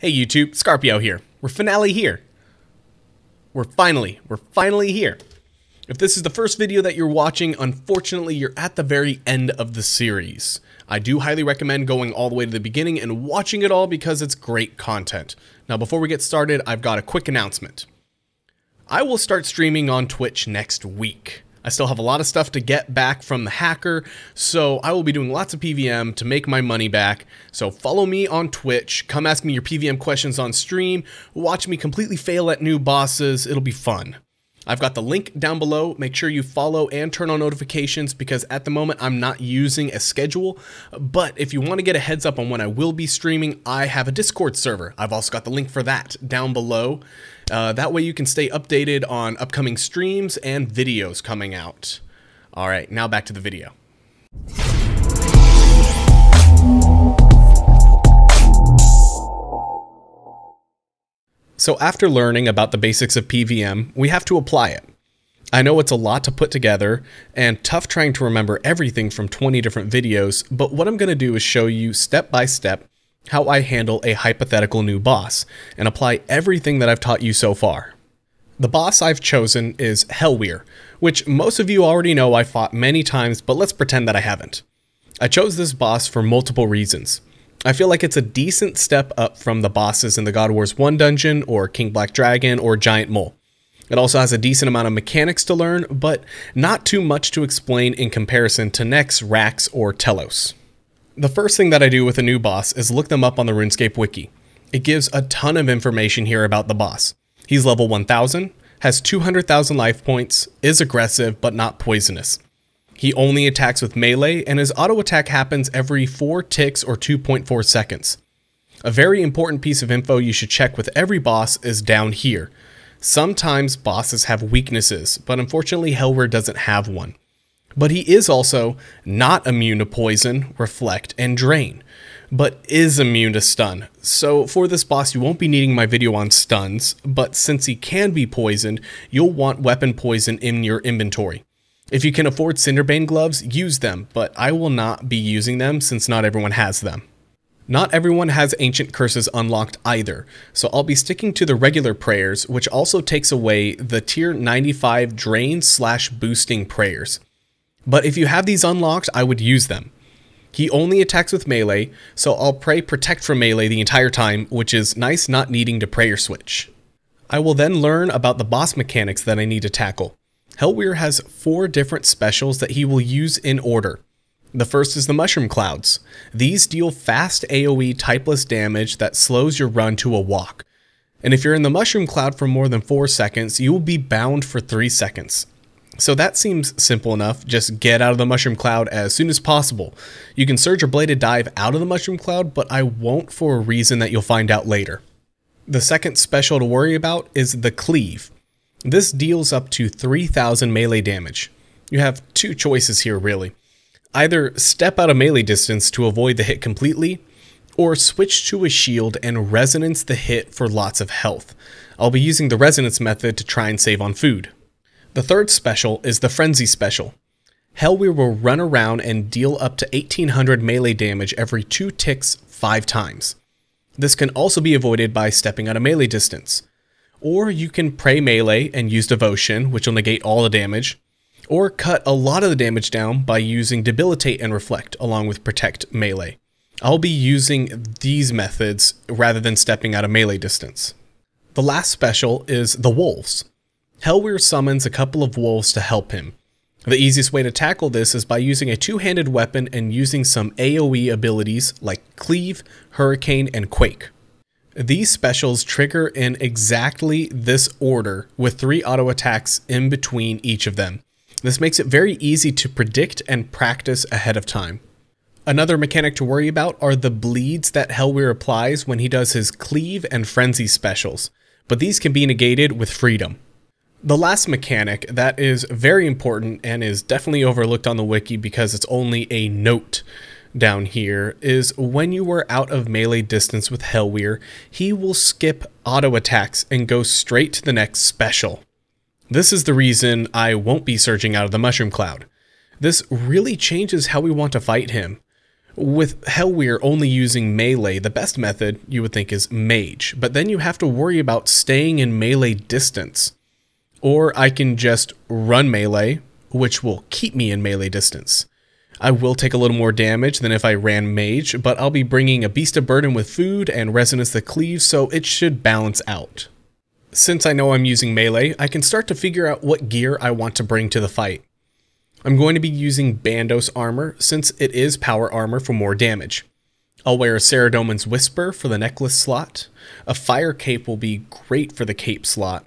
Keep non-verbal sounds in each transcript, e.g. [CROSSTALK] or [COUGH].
Hey YouTube, Skarpio here. We're finale here. We're finally, we're finally here. If this is the first video that you're watching, unfortunately you're at the very end of the series. I do highly recommend going all the way to the beginning and watching it all because it's great content. Now before we get started, I've got a quick announcement. I will start streaming on Twitch next week. I still have a lot of stuff to get back from the hacker, so I will be doing lots of PVM to make my money back. So follow me on Twitch, come ask me your PVM questions on stream, watch me completely fail at new bosses, it'll be fun. I've got the link down below. Make sure you follow and turn on notifications because at the moment I'm not using a schedule. But if you want to get a heads up on when I will be streaming, I have a Discord server. I've also got the link for that down below. Uh, that way you can stay updated on upcoming streams and videos coming out. All right, now back to the video. So after learning about the basics of PVM, we have to apply it. I know it's a lot to put together and tough trying to remember everything from 20 different videos, but what I'm going to do is show you step by step how I handle a hypothetical new boss and apply everything that I've taught you so far. The boss I've chosen is Helwyr, which most of you already know I fought many times, but let's pretend that I haven't. I chose this boss for multiple reasons. I feel like it's a decent step up from the bosses in the God Wars 1 dungeon, or King Black Dragon, or Giant Mole. It also has a decent amount of mechanics to learn, but not too much to explain in comparison to Nex, Rax, or Telos. The first thing that I do with a new boss is look them up on the RuneScape wiki. It gives a ton of information here about the boss. He's level 1000, has 200,000 life points, is aggressive but not poisonous. He only attacks with melee, and his auto attack happens every 4 ticks or 2.4 seconds. A very important piece of info you should check with every boss is down here. Sometimes bosses have weaknesses, but unfortunately Helwyr doesn't have one. But he is also not immune to poison, reflect, and drain, but is immune to stun. So for this boss, you won't be needing my video on stuns, but since he can be poisoned, you'll want weapon poison in your inventory. If you can afford Cinderbane gloves, use them, but I will not be using them since not everyone has them. Not everyone has Ancient Curses unlocked either, so I'll be sticking to the regular prayers, which also takes away the tier 95 drain slash boosting prayers. But if you have these unlocked, I would use them. He only attacks with melee, so I'll pray protect from melee the entire time, which is nice not needing to prayer switch. I will then learn about the boss mechanics that I need to tackle. Helwyr has four different specials that he will use in order. The first is the Mushroom Clouds. These deal fast AoE typeless damage that slows your run to a walk. And if you're in the Mushroom Cloud for more than 4 seconds, you will be bound for 3 seconds. So that seems simple enough, just get out of the Mushroom Cloud as soon as possible. You can surge or bladed dive out of the Mushroom Cloud, but I won't for a reason that you'll find out later. The second special to worry about is the Cleave. This deals up to 3000 melee damage. You have two choices here really. Either step out of melee distance to avoid the hit completely, or switch to a shield and resonance the hit for lots of health. I'll be using the resonance method to try and save on food. The third special is the Frenzy special. Helwyr will run around and deal up to 1800 melee damage every 2 ticks 5 times. This can also be avoided by stepping out of melee distance. Or you can pray melee and use devotion, which will negate all the damage, or cut a lot of the damage down by using debilitate and reflect along with protect melee. I'll be using these methods rather than stepping out of melee distance. The last special is the wolves. Helwyr summons a couple of wolves to help him. The easiest way to tackle this is by using a two-handed weapon and using some AoE abilities like Cleave, Hurricane, and Quake. These specials trigger in exactly this order with three auto attacks in between each of them. This makes it very easy to predict and practice ahead of time. Another mechanic to worry about are the bleeds that Helwyr applies when he does his Cleave and Frenzy specials, but these can be negated with Freedom. The last mechanic that is very important and is definitely overlooked on the wiki because it's only a note down here is when you are out of melee distance with Helwyr, he will skip auto attacks and go straight to the next special. This is the reason I won't be surging out of the Mushroom Cloud. This really changes how we want to fight him. With Helwyr only using melee, the best method you would think is mage, but then you have to worry about staying in melee distance. Or I can just run melee, which will keep me in melee distance. I will take a little more damage than if I ran mage, but I'll be bringing a beast of burden with food and resonance that cleaves, so it should balance out. Since I know I'm using melee, I can start to figure out what gear I want to bring to the fight. I'm going to be using Bandos armor since it is power armor for more damage. I'll wear a Saradomin's Whisper for the necklace slot. A fire cape will be great for the cape slot.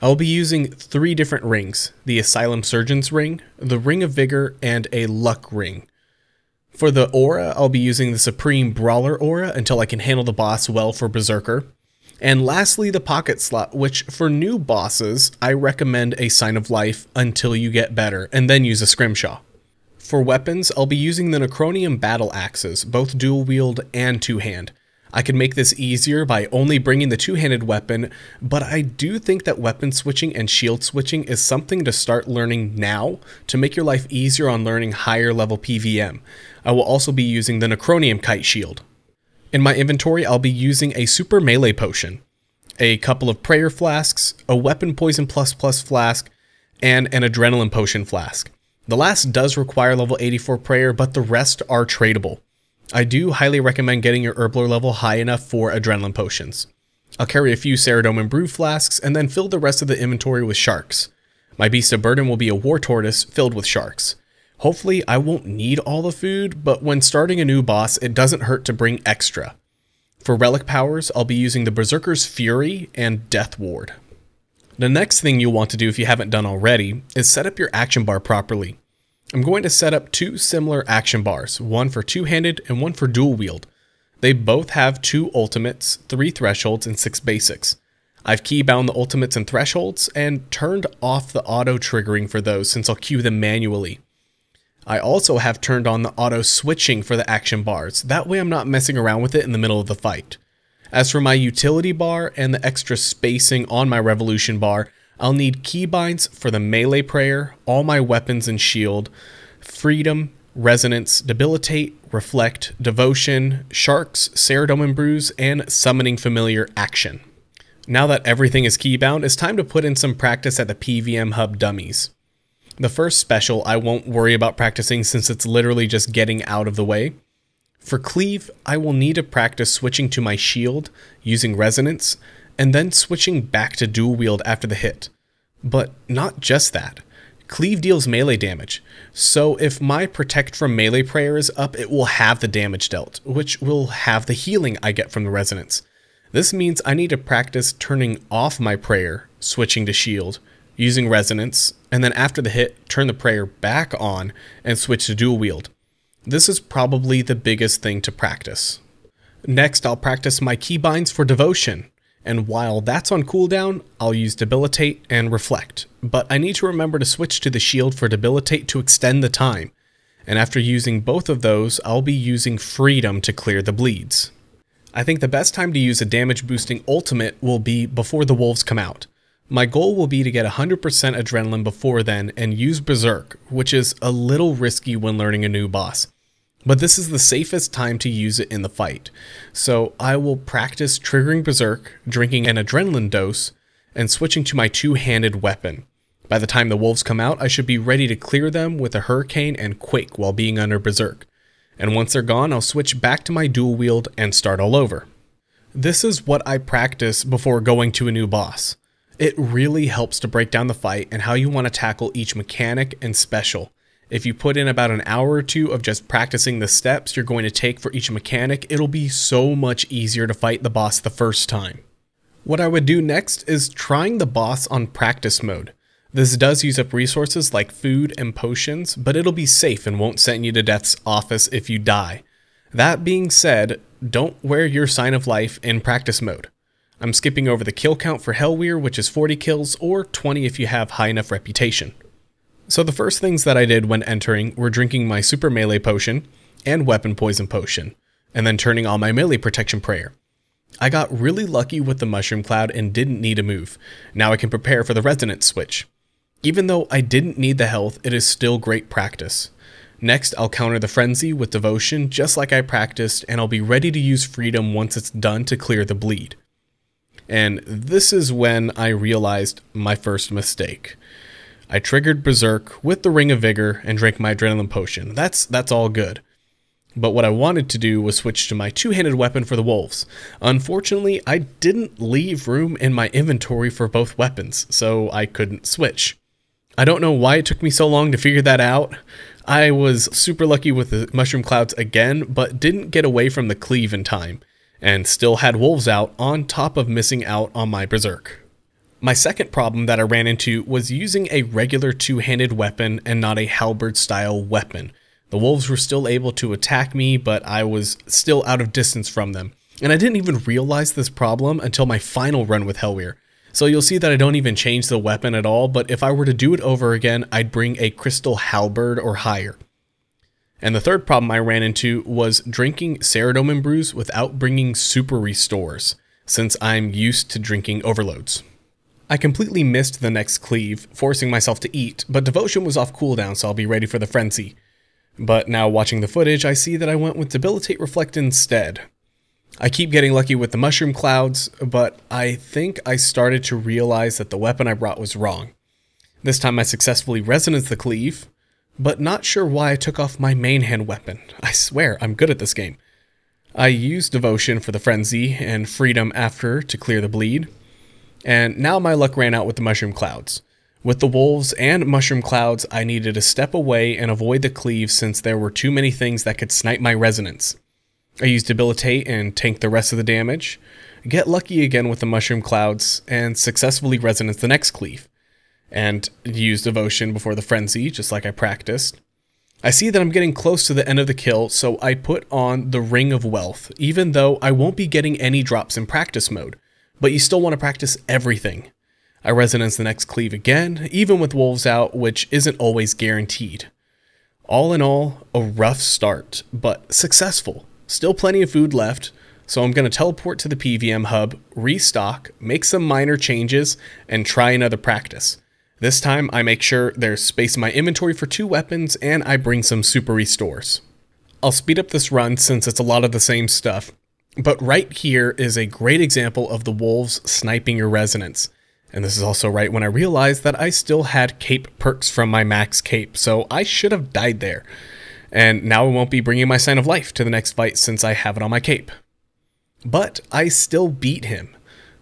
I'll be using three different rings, the Asylum Surgeon's ring, the Ring of Vigor, and a Luck ring. For the aura, I'll be using the Supreme Brawler aura until I can handle the boss well for Berserker. And lastly, the pocket slot, which for new bosses, I recommend a Sign of Life until you get better, and then use a Scrimshaw. For weapons, I'll be using the Necronium Battle Axes, both dual wield and two hand. I could make this easier by only bringing the two-handed weapon, but I do think that weapon switching and shield switching is something to start learning now to make your life easier on learning higher level PVM. I will also be using the Necronium Kite Shield. In my inventory, I'll be using a super melee potion, a couple of prayer flasks, a weapon poison plus plus flask, and an adrenaline potion flask. The last does require level 84 prayer, but the rest are tradable. I do highly recommend getting your Herblore level high enough for adrenaline potions. I'll carry a few Saradomin brew flasks and then fill the rest of the inventory with sharks. My beast of burden will be a war tortoise filled with sharks. Hopefully, I won't need all the food, but when starting a new boss, it doesn't hurt to bring extra. For relic powers, I'll be using the Berserker's Fury and Death Ward. The next thing you'll want to do if you haven't done already is set up your action bar properly. I'm going to set up two similar action bars, one for two-handed and one for dual wield. They both have two ultimates, three thresholds, and six basics. I've keybound the ultimates and thresholds and turned off the auto triggering for those since I'll cue them manually. I also have turned on the auto switching for the action bars, that way I'm not messing around with it in the middle of the fight. As for my utility bar and the extra spacing on my revolution bar, I'll need keybinds for the melee prayer, all my weapons and shield, freedom, resonance, debilitate, reflect, devotion, sharks, Saradomin brews, and summoning familiar action. Now that everything is keybound, it's time to put in some practice at the PVM Hub dummies. The first special I won't worry about practicing since it's literally just getting out of the way. For cleave, I will need to practice switching to my shield using resonance, and then switching back to dual wield after the hit. But not just that. Cleave deals melee damage, so if my protect from melee prayer is up, it will have the damage dealt, which will have the healing I get from the resonance. This means I need to practice turning off my prayer, switching to shield, using resonance, and then after the hit, turn the prayer back on and switch to dual wield. This is probably the biggest thing to practice. Next, I'll practice my keybinds for devotion, and while that's on cooldown, I'll use debilitate and reflect, but I need to remember to switch to the shield for debilitate to extend the time, and after using both of those, I'll be using freedom to clear the bleeds. I think the best time to use a damage boosting ultimate will be before the wolves come out. My goal will be to get 100% adrenaline before then and use Berserk, which is a little risky when learning a new boss. But this is the safest time to use it in the fight. So I will practice triggering Berserk, drinking an adrenaline dose, and switching to my two-handed weapon. By the time the wolves come out, I should be ready to clear them with a Hurricane and Quake while being under Berserk. And once they're gone, I'll switch back to my dual wield and start all over. This is what I practice before going to a new boss. It really helps to break down the fight and how you want to tackle each mechanic and special. If you put in about an hour or two of just practicing the steps you're going to take for each mechanic, it'll be so much easier to fight the boss the first time. What I would do next is trying the boss on practice mode. This does use up resources like food and potions, but it'll be safe and won't send you to death's office if you die. That being said, don't wear your sign of life in practice mode. I'm skipping over the kill count for Helwyr, which is 40 kills, or 20 if you have high enough reputation. So the first things that I did when entering were drinking my super melee potion and weapon poison potion, and then turning on my melee protection prayer. I got really lucky with the mushroom cloud and didn't need a move. Now I can prepare for the resonance switch. Even though I didn't need the health, it is still great practice. Next, I'll counter the Frenzy with Devotion just like I practiced, and I'll be ready to use Freedom once it's done to clear the bleed. And this is when I realized my first mistake. I triggered Berserk with the Ring of Vigor and drank my Adrenaline Potion. That's, that's all good. But what I wanted to do was switch to my two-handed weapon for the wolves. Unfortunately, I didn't leave room in my inventory for both weapons, so I couldn't switch. I don't know why it took me so long to figure that out. I was super lucky with the mushroom clouds again, but didn't get away from the cleave in time, and still had wolves out on top of missing out on my berserk. My second problem that I ran into was using a regular two-handed weapon and not a halberd style weapon. The wolves were still able to attack me, but I was still out of distance from them. And I didn't even realize this problem until my final run with Helwyr. So you'll see that I don't even change the weapon at all, but if I were to do it over again, I'd bring a crystal halberd or higher. And the third problem I ran into was drinking Saradomin brews without bringing super restores, since I'm used to drinking overloads. I completely missed the next cleave, forcing myself to eat, but devotion was off cooldown so I'll be ready for the frenzy. But now watching the footage, I see that I went with Debilitate Reflect instead. I keep getting lucky with the mushroom clouds, but I think I started to realize that the weapon I brought was wrong. This time I successfully resonance the cleave, but not sure why I took off my main hand weapon. I swear, I'm good at this game. I used Devotion for the Frenzy and Freedom after to clear the bleed, and now my luck ran out with the Mushroom Clouds. With the wolves and mushroom clouds, I needed to step away and avoid the cleave since there were too many things that could snipe my resonance. I used debilitate and tank the rest of the damage, get lucky again with the mushroom clouds, and successfully resonance the next cleave. And use devotion before the frenzy, just like I practiced. I see that I'm getting close to the end of the kill, so I put on the Ring of Wealth, even though I won't be getting any drops in practice mode. But you still want to practice everything. I resonance the next cleave again, even with wolves out, which isn't always guaranteed. All in all, a rough start, but successful. Still plenty of food left, so I'm going to teleport to the PVM hub, restock, make some minor changes, and try another practice. This time I make sure there's space in my inventory for two weapons and I bring some super restores. I'll speed up this run since it's a lot of the same stuff, but right here is a great example of the wolves sniping your resonance. And this is also right when I realized that I still had cape perks from my max cape, so I should have died there. And now I won't be bringing my sign of life to the next fight since I have it on my cape. But I still beat him.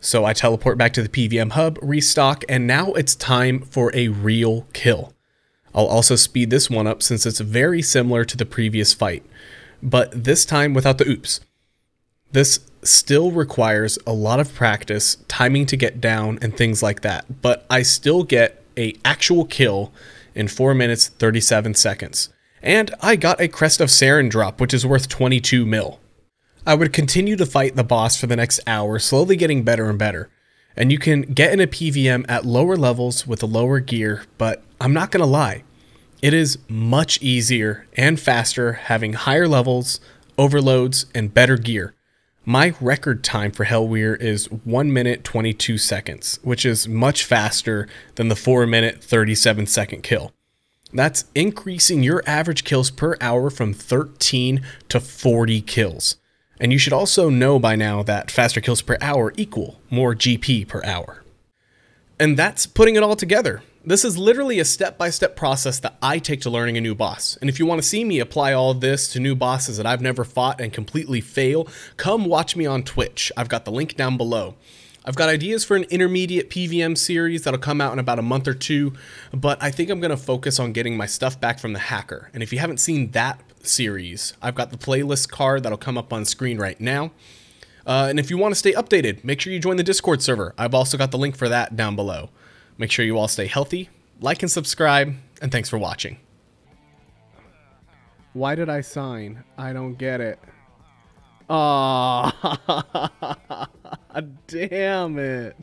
So I teleport back to the PVM hub, restock, and now it's time for a real kill. I'll also speed this one up since it's very similar to the previous fight, but this time without the oops. This still requires a lot of practice, timing to get down, and things like that. But I still get a actual kill in 4 minutes 37 seconds. And I got a Crest of Seren drop, which is worth 22 mil. I would continue to fight the boss for the next hour, slowly getting better and better. And you can get in a PVM at lower levels with a lower gear, but I'm not gonna lie, it is much easier and faster having higher levels, overloads, and better gear. My record time for Helwyr is 1 minute 22 seconds, which is much faster than the 4 minute 37 second kill. That's increasing your average kills per hour from 13 to 40 kills. And you should also know by now that faster kills per hour equal more GP per hour. And that's putting it all together. This is literally a step-by-step process that I take to learning a new boss. And if you want to see me apply all this to new bosses that I've never fought and completely fail, come watch me on Twitch. I've got the link down below. I've got ideas for an intermediate PVM series that'll come out in about a month or two, but I think I'm going to focus on getting my stuff back from the hacker. And if you haven't seen that series, I've got the playlist card that'll come up on screen right now. Uh, and if you want to stay updated, make sure you join the Discord server. I've also got the link for that down below. Make sure you all stay healthy, like and subscribe, and thanks for watching. Why did I sign? I don't get it. Oh, [LAUGHS] damn it.